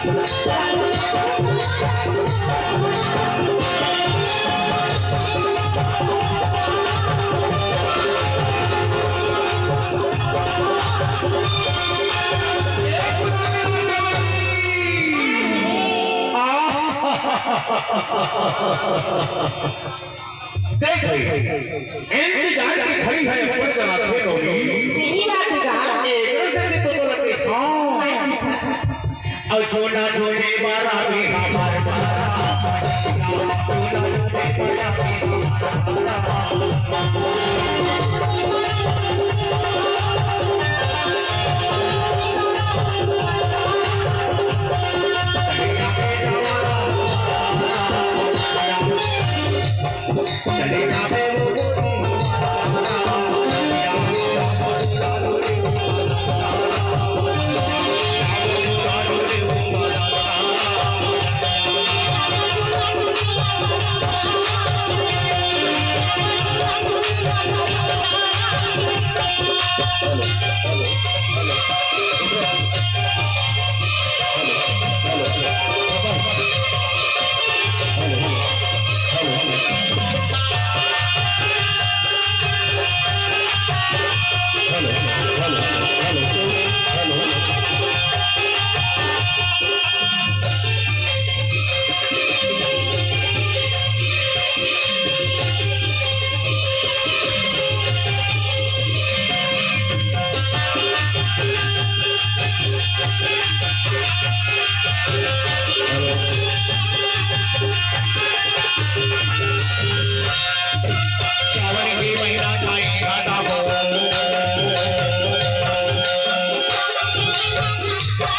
देख इंतज़ार की खड़ी है ऊपर का नाचे डोली सही बात है का एक से भी तो रखे हाँ। छोटा छोटे बारा भी So 轮